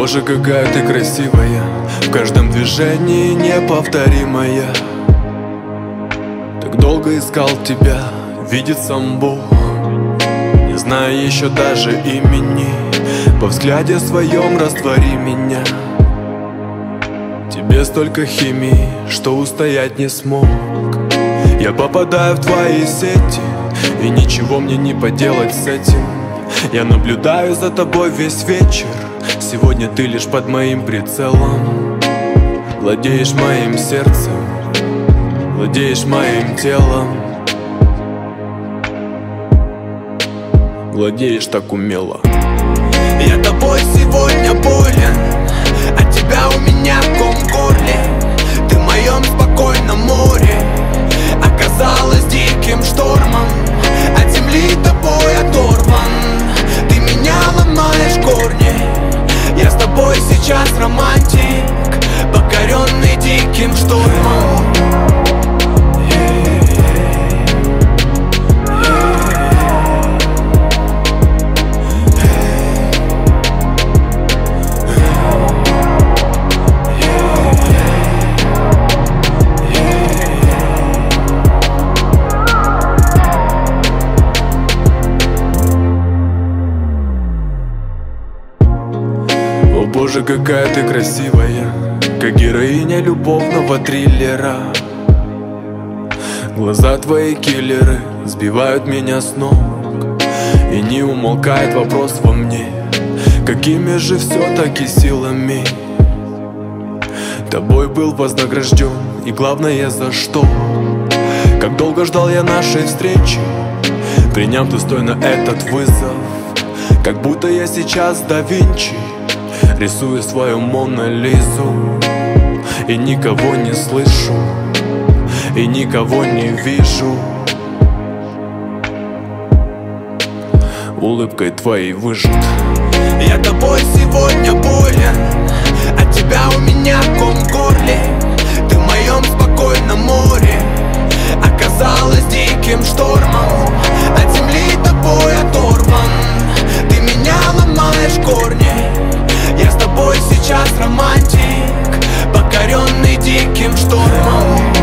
боже, какая ты красивая В каждом движении неповторимая. Так долго искал тебя, видит сам Бог. Не зная еще даже имени По взгляде своем раствори меня. Тебе столько химии, что устоять не смог. Я попадаю в твои сети И ничего мне не поделать с этим. Я наблюдаю за тобой весь вечер Сегодня ты лишь под моим прицелом. Владеешь моим сердцем. Владеешь моим телом. Владеешь так умело. Я тобой сегодня болен От тебя у меня ком сейчас романтик. Покоренный диким штормом боже, какая ты красивая Как героиня любовного триллера. Глаза твои киллеры Сбивают меня с ног И не умолкает вопрос во мне Какими же все-таки силами. Тобой был вознагражден И главное за что? Как долго ждал я нашей встречи Приняв достойно этот вызов. Как будто я сейчас да Винчи Рисую свою Мона Лизу И никого не слышу. И никого не вижу. Улыбкой твоей выжат Я тобой сегодня болен От тебя у меня ком сейчас романтик Покоренный диким штормом